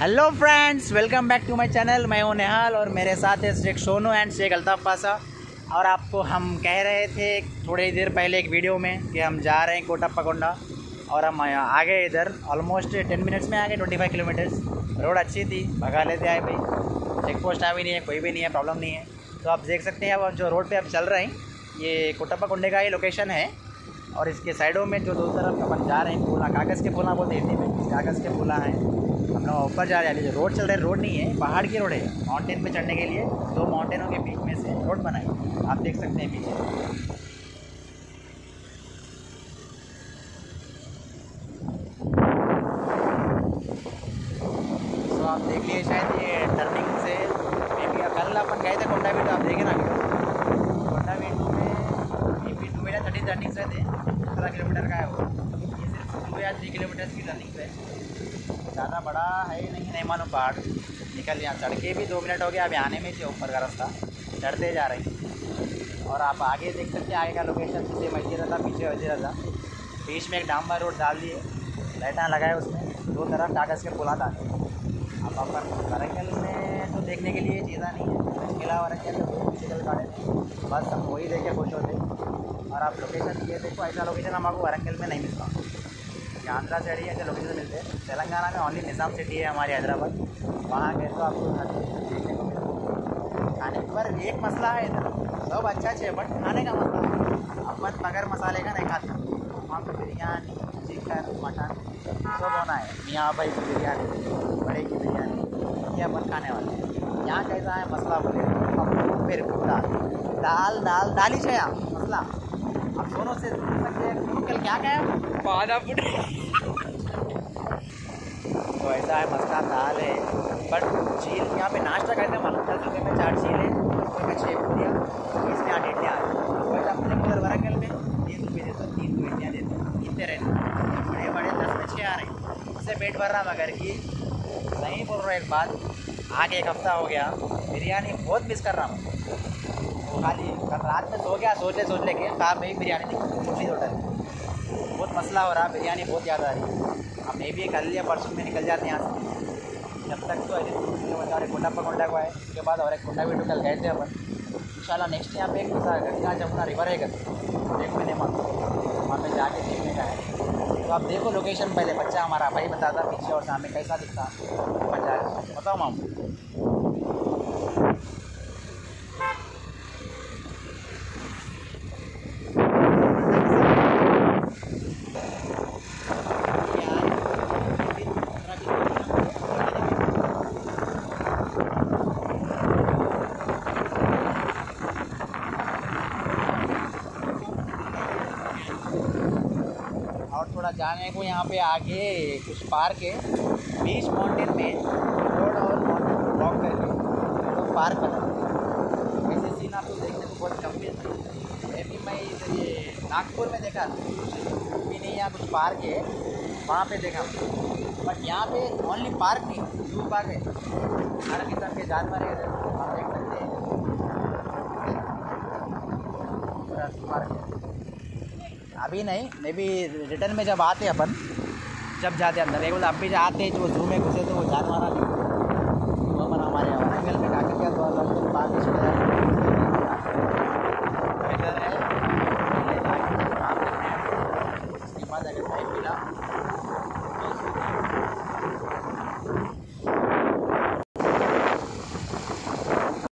Hello friends welcome back to my channel मैं हूँ नेहाल और मेरे साथ है शेख सोनू एंड शेख अल्ताफ़ पासा। और आपको हम कह रहे थे थोड़ी देर पहले एक वीडियो में कि हम जा रहे हैं कोटा पकोंडा और हम आ गए इधर ऑलमोस्ट टेन मिनट्स में आ गए ट्वेंटी फाइव किलोमीटर्स रोड अच्छी थी, भगा लेते आए भाई। चेक पोस्ट अभी नहीं है, कोई भी नहीं है प्रॉब्लम नहीं है। तो आप देख सकते हैं, अब जो रोड पर अब चल रहे हैं, ये कोटप्पा कुंडे का ही लोकेशन है। और इसके साइडों में जो दो तरफ़ अपन जा रहे हैं फूला कागज़ के फूला बोलते हिंदी में, कागज़ के फूला हैं। ऊपर जा रहे हैं। रोड चल रहे रोड नहीं है, पहाड़ की रोड है। माउंटेन पे चढ़ने के लिए दो माउंटेनों के बीच में से रोड बनाई आप देख सकते हैं पीछे। तो आप देख लिए शायद ये टर्निंग से। मे बी कल अपन गए थे कोंडा भी तो आप देखे ना कोंडा भी में मे बी टू मेरा थर्टी टर्निंग्स रहते सत्रह किलोमीटर का है वो। ये सिर्फ़ टू या थ्री किलोमीटर की टर्निंग है ज़्यादा बड़ा है नहीं नहीं मानो पहाड़। निकल यहाँ, चढ़ के भी दो मिनट हो गया, अभी आने में थे ऊपर का रास्ता। चढ़ते जा रहे हैं। और आप आगे देख सकते हैं, आगे का लोकेशन पीछे मस्जिद था पीछे वज़ीर था बीच में एक डाम्बर रोड डाल दिए। लाइटा लगाए उसमें। दो तरफ़ कागज़ के पुला डाले। अब अपन वरंगल में तो देखने के लिए चीज़ा नहीं है। किला वरंगल में फ़िज़िकल गार्डन बस हम वही देख खुश होते। और आप लोकेशन ये देखो, ऐसा लोकेशन हम आपको वरंगल में नहीं मिलता। आंध्रा साइड ही ऐसे लोकेशन मिलते हैं। तेलंगाना में ओनली निज़ाम सिटी है हमारी हैदराबाद। वहाँ गए तो आपको देखने को मिलता खाने पर एक मसला है इधर। सब अच्छा है बट खाने का मसला है। अपन बगैर मसाले का नहीं खाते। वहाँ पर बिरयानी चिकन मटन सब होना है। मियाँ भाई की बिरयानी, बड़े की बिरयानी, ये अपन खाने वाले हैं। यहाँ कैसा है, मसला बोले। अब फिर दाल दाल दाल ही चाहिए मसला। अब दोनों से सकते हैं दोनों कल क्या कहे पाना पुट तो ऐसा है मसला दाल है। बट झील यहाँ पे नाश्ता करते हैं मालूम रुपये में चार झील है रुपये में छः पूरियाँ बीस में आठ इडलियाँ बट अपने उधर वरंगल में तीन रुपये देते हो तीन रुपये इडलियाँ देते हो। इतने रहते बड़े बड़े दस में छः आ रहे हैं। उससे पेट भर रहा मगर की नहीं बोल रहा एक बात। आगे एक हफ़्ता हो गया बिरयानी बहुत मिस कर रहा हूँ। खाली कल रात में सो गया सोच ले सोच लेके कार में ही बिरयानी निकली मुरली होटल मसला हो रहा है, बिरयानी बहुत ज़्यादा आ रही है। अब मे भी कल या परसों में निकल जाते हैं यहाँ से। जब तक तो और एक कोंडा पकोंडा को है, उसके बाद और एक कोंडा भी कल गए थे अपन इंशाल्लाह नेक्स्ट यहाँ पे एक गंगा जमुना रिवर है कर देख मैंने मालूम वहाँ पे जाके देखने का है। तो आप देखो लोकेशन पहले, बच्चा हमारा, भाई बताता पीछे और सामने कैसा दिखता। बताओ मामू और थोड़ा जाने को यहाँ पे आगे कुछ पार्क है। बीच माउंटेन में रोड और माउंटेन को ब्लॉक करके तो पार्क बना है। ऐसे सीन आपको देखने को बहुत कम हैं मैं भी मैं इधर ये नागपुर में देखा भी नहीं यहाँ कुछ पार्क है। वहाँ पे देखा बट यहाँ पे ओनली पार्क नहीं जू पार्क है। हर किस्म के जानवर है, आप देख सकते हैं। पार्क है। अभी नहीं मे बी रिटर्न में जब आते अपन जब जाते अंदर एक अब भी जाते जो जू में घुसे तो वो जान वाला नहीं वो अपन हमारे वारंगल में जाकर क्या दो अलग दिन बाद इधर है